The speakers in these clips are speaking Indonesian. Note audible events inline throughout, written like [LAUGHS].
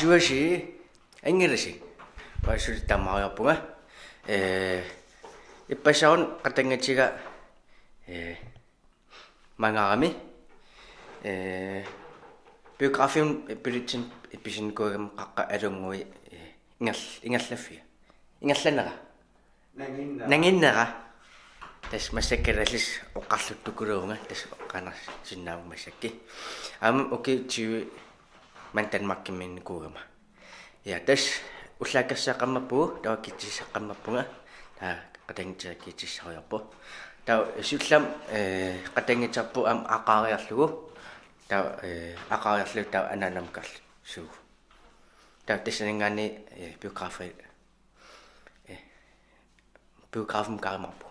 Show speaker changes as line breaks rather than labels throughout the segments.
asuasi engelasi pasul tamaayapunga eh ippasaun qatangatiga eh mangarami eh biografium bilitin episin koogam qaqqa alungui ingall ingallaffi ingallанера
Nanginna.
nanginnera tas masakkalallis oqqarluttukuluunga tas oqqanar sinnaavung masakki am oki tiwi mantan makin min kurma. Ya, terus usah kerja kamu pun, dah kita kerja kamu pun, dah kadang kita kita saya
pun, dah eh, susah eh,
kadang kita pun
am akar yang lu, dah akar yang su, dah
terus
dengan biografi,
eh,
biografi
kamu pun.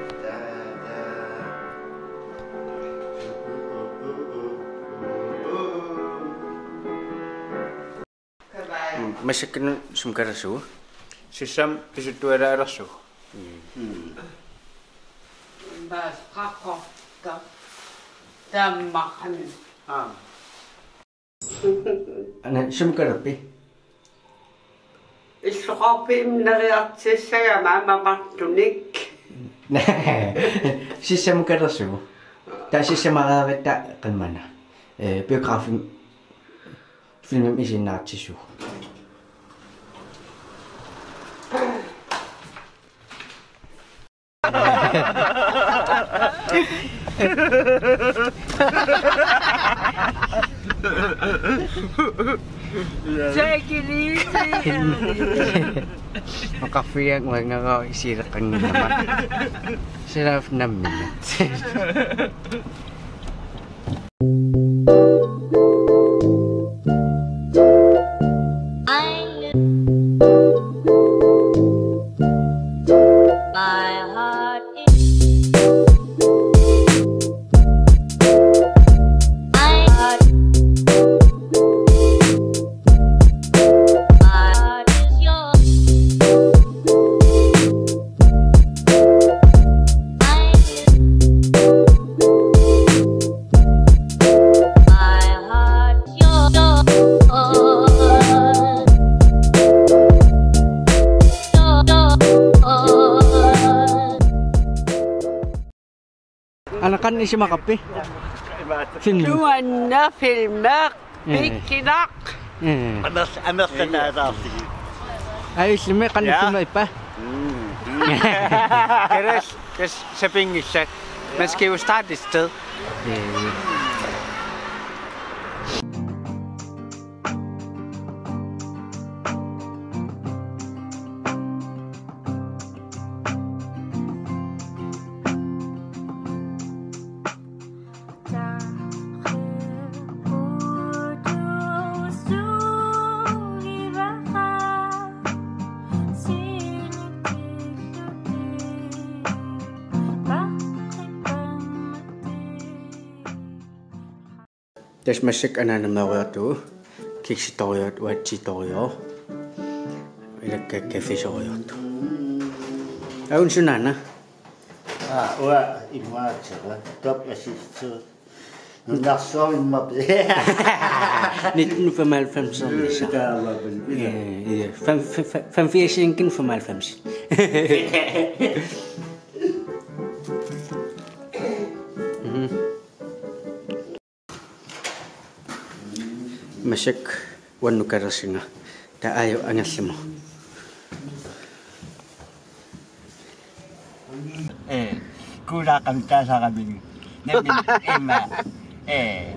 masakinu sumkarasugu
sissam
pisuttualaalersugu baas qaqqorta taammaqqami
aa
ana sumkarappi
иллоқарпи имнериартиссага маамамартуник
сиссамукалерсугу таа сиссамараавитта қиммана э биографи фильмим исиннаартиссугу [LAUGHS]
Take it easy. [LAUGHS]
Makafiyang wag na ko naman. [LAUGHS] Sarap
na minutes.
Anakan ni si Makapi. Film.
Duanna filmer
Eh. Eh.
Anders, anders den der der.
Ayos lumi kan
Ja.
yeah. pa. [LAUGHS] ташмашак анаанамеруйартугу кикситориот уатситорио илакка кафесориорту аун сунана
а уа имаатсера топ ассистер нунарсооринма пэ
1995 орнисаа э 85 кинфамалфамси Masyak wanu karasinga. Ta ayo angasimo.
Eh, kura kami tasa kami. Namin, Emma. Eh.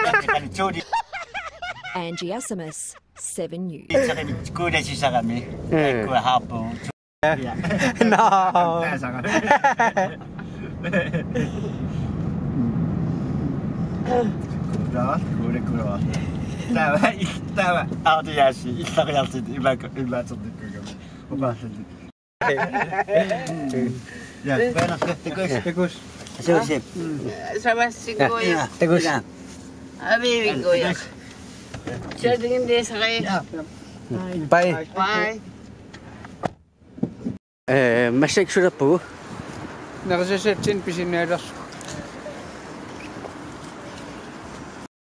Kami kami chodi.
Angie Asimus, 7 News.
Sa kami, kura sisa kami.
Eh.
Kura hapo.
No. [LAUGHS]
Kura, kura, kura. Tämä, tämä autiaisi, italialaiset ymmärtävät omasta. Ja, painas tekus. Tekus. Se on se.
Samassikoja. Tekus. Abiivikoja. Tjötingin desre.
Bye.
Bye.
Mä seksuudapuu. Nää se
setsin
pisin
näydässä.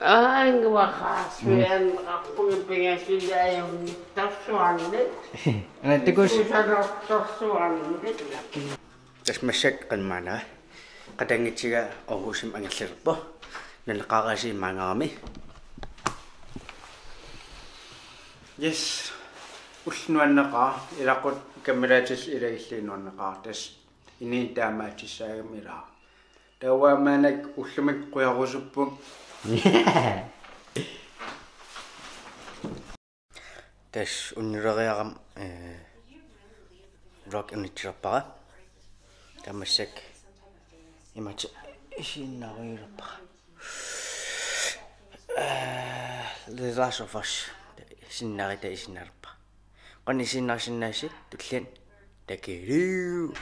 Ah, ang wakas. Yan, nakapulipinga sila yung tasuan din.
Ano tegus?
Sa tasuan din.
Tas masyak [LAUGHS] kan mana. Kadangit siya ohusim ang sirpo. Nalakakasi mga kami.
Yes. Usnuan na ka. Irakot kamera tis irailinuan na ka. Tas inintama tis sa kamera. тауаамаанак уллумак куярусуппуг [LAUGHS]
тас уннерериарам э рок инитсерпара тамассак имати исиннариулерпара э the last of us синнарита исиннарпара qani sinnaarsinnaasit tullan takiru